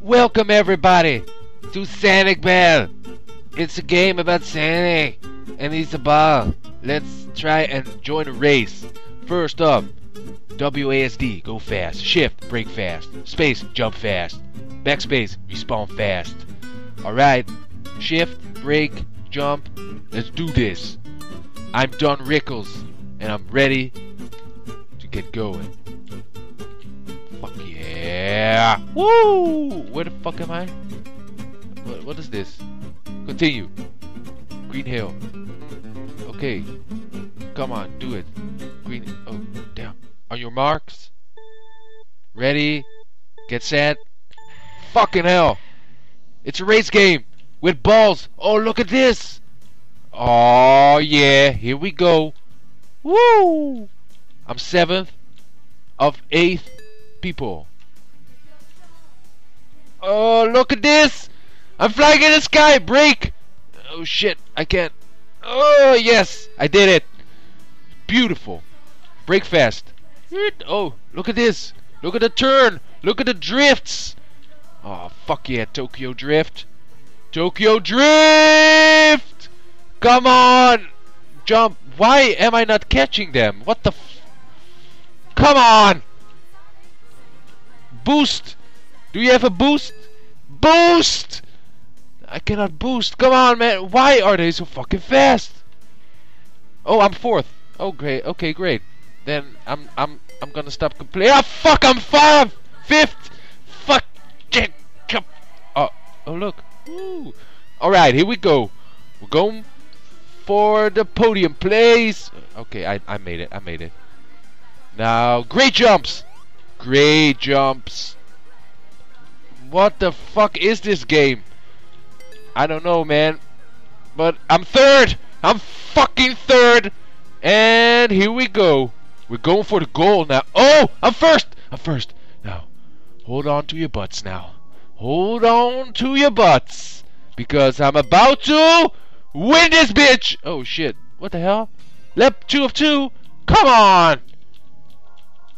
Welcome everybody to Sanicball. It's a game about Sonic and he's a ball. Let's try and join a race. First up, WASD, go fast. Shift, brake fast. Space, jump fast. Backspace, respawn fast. Alright, shift, brake, jump. Let's do this. I'm Don Rickles, and I'm ready to get going. Yeah! Woo! Where the fuck am I? What, what is this? Continue. Green Hill. Okay. Come on, do it. Green. Oh, damn. On your marks. Ready. Get set. Fucking hell. It's a race game with balls. Oh, look at this. Oh, yeah. Here we go. Woo! I'm seventh of eighth people. Oh, look at this. I'm flying in the sky. Break. Oh, shit. I can't. Oh, yes. I did it. Beautiful. Break fast. Oh, look at this. Look at the turn. Look at the drifts. Oh, fuck yeah, Tokyo Drift. Tokyo Drift! Come on! Jump. Why am I not catching them? What the. Come on! Boost! Do you have a boost? Boost! I cannot boost. Come on, man. Why are they so fucking fast? Oh, I'm fourth. Oh, great. Okay, great. Then I'm I'm I'm gonna stop complaining. Ah, fuck! I'm five, fifth. Fuck. Oh, oh look. Woo. All right, here we go. We're going for the podium place. Okay, I I made it. I made it. Now, great jumps. Great jumps. What the fuck is this game? I don't know, man. But I'm third. I'm fucking third. And here we go. We're going for the goal now. Oh, I'm first. I'm first. Now, hold on to your butts now. Hold on to your butts. Because I'm about to win this bitch. Oh, shit. What the hell? Lap two of two. Come on.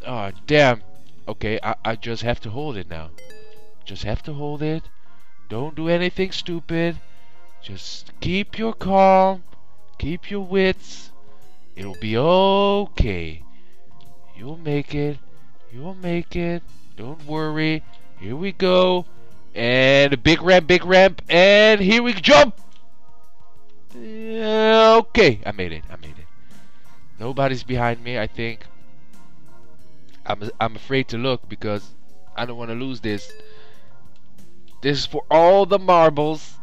Oh, damn. Okay, I, I just have to hold it now. Just have to hold it. Don't do anything stupid. Just keep your calm. Keep your wits. It'll be okay. You'll make it. You'll make it. Don't worry. Here we go. And a big ramp, big ramp. And here we jump. Okay, I made it. I made it. Nobody's behind me, I think. I'm I'm afraid to look because I don't want to lose this. This is for all the marbles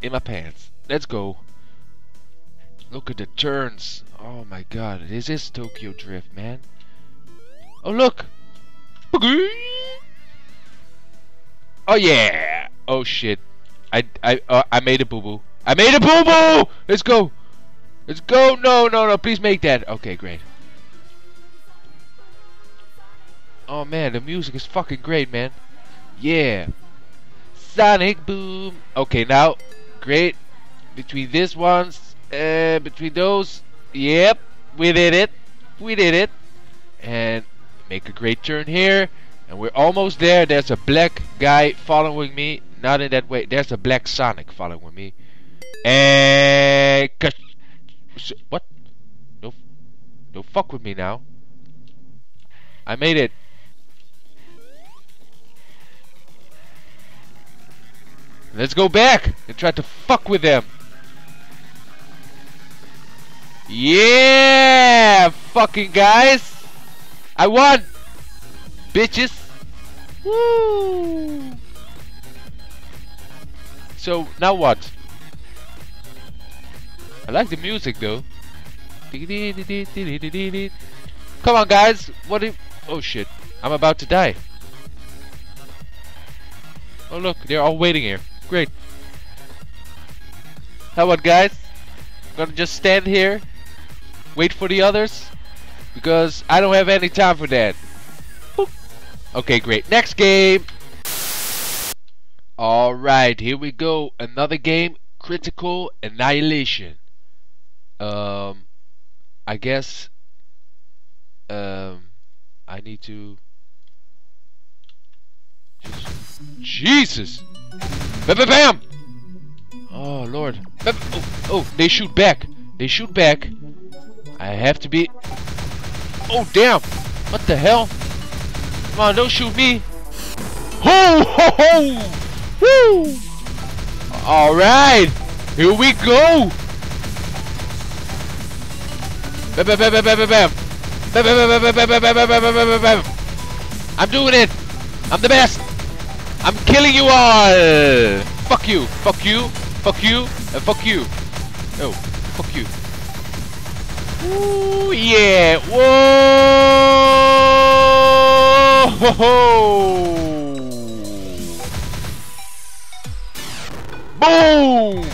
in my pants. Let's go. Look at the turns. Oh my god, this is Tokyo Drift, man. Oh look! Oh yeah! Oh shit! I I uh, I made a boo boo. I made a boo boo! Let's go! Let's go! No no no! Please make that. Okay, great. Oh man, the music is fucking great, man. Yeah. Sonic Boom. Okay, now, great. Between this ones, uh, between those, yep, we did it. We did it. And make a great turn here. And we're almost there. There's a black guy following me. Not in that way. There's a black Sonic following me. And... What? No, no fuck with me now. I made it. Let's go back and try to fuck with them. Yeah, fucking guys. I won. Bitches. Woo. So, now what? I like the music though. Come on guys. What if... Oh shit. I'm about to die. Oh look, they're all waiting here. Great. How about guys? I'm gonna just stand here, wait for the others, because I don't have any time for that. Boop. Okay, great. Next game. Alright, here we go. Another game, Critical Annihilation. Um, I guess, um, I need to Jesus! Bam, bam, bam! Oh, Lord. Bam, oh, oh, they shoot back. They shoot back. I have to be... Oh, damn! What the hell? Come on, don't shoot me! Ho, ho, ho! Woo! Alright! Here we go! Bam, bam, bam, bam, bam, bam, bam! Bam, bam, bam, bam, bam, bam, bam, bam, bam, bam, bam, bam! I'm doing it! I'm the best! I'm killing you all! Fuck you! Fuck you! Fuck you! And fuck you! Oh, fuck you. Ooh, yeah! Whoa! Ho ho! Boom!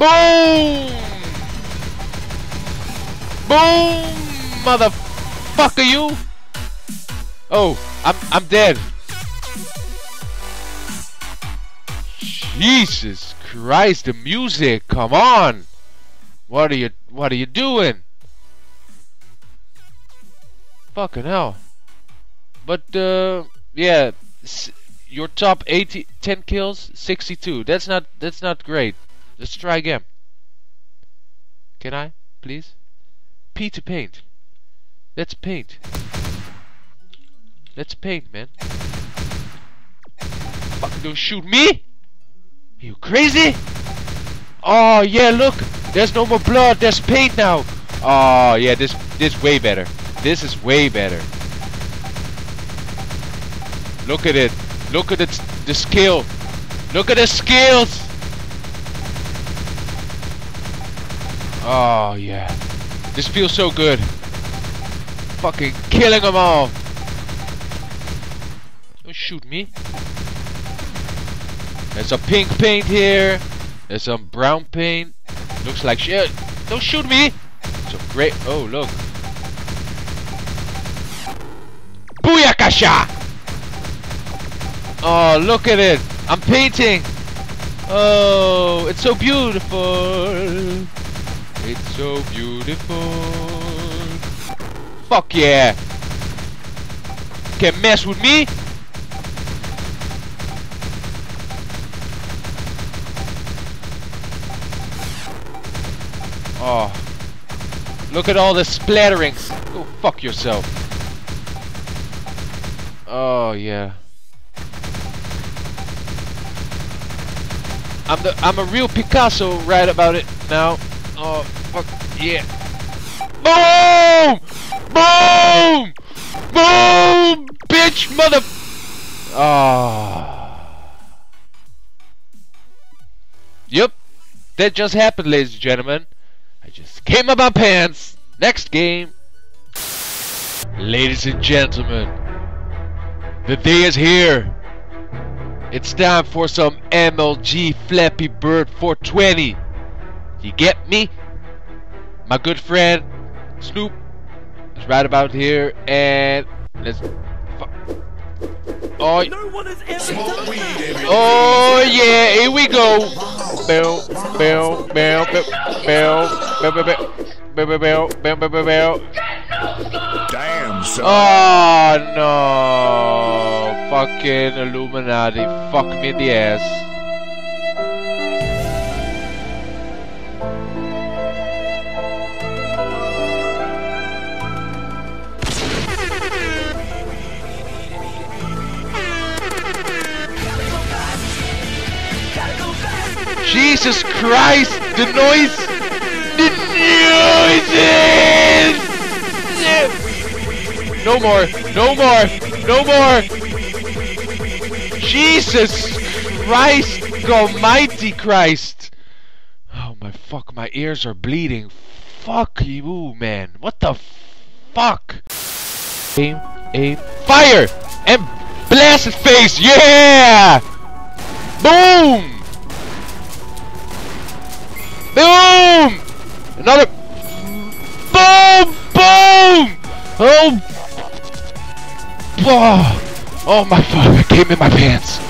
Boom! Boom! Motherfucker, you! Oh, I'm I'm dead. Jesus Christ, the music! Come on! What are you What are you doing? Fucking hell! But uh, yeah, your top 80, 10 kills, 62. That's not that's not great. Let's try again. Can I, please? P to paint. Let's paint. Let's paint, man. Fucking don't shoot me! Are you crazy? Oh yeah, look! There's no more blood, there's paint now! Oh yeah, this this way better. This is way better. Look at it. Look at it, the skill. Look at the skills! Oh yeah. This feels so good. Fucking killing them all. Shoot me. There's some pink paint here. There's some brown paint. Looks like shit. Don't shoot me. So great. Oh, look. Booyakasha! Oh, look at it. I'm painting. Oh, it's so beautiful. It's so beautiful. Fuck yeah. Can't mess with me. Oh. Look at all the splatterings. Go fuck yourself. Oh yeah. I'm the I'm a real Picasso right about it now. Oh fuck yeah. Boom! Boom! Boom! Bitch mother Ah. Oh. Yep. That just happened, ladies and gentlemen. I just came up my pants. Next game. Ladies and gentlemen, the day is here. It's time for some MLG Flappy Bird 420. You get me? My good friend Snoop is right about here, and let's. Oh, no one has ever oh yeah, here we go. Bell, bell, bell, bell, bell, bell, bell, bell, bell, bell, bell. Damn, son. Oh no, fucking Illuminati, fuck me in the ass. Christ! The noise! The noises! No more! No more! No more! Jesus Christ! Almighty Christ! Oh my fuck! My ears are bleeding. Fuck you, man! What the fuck? Aim, aim, fire! And blast his face! Yeah! Boom! Boom! Another. Boom! Boom! Oh! Oh, oh my fuck, I came in my pants.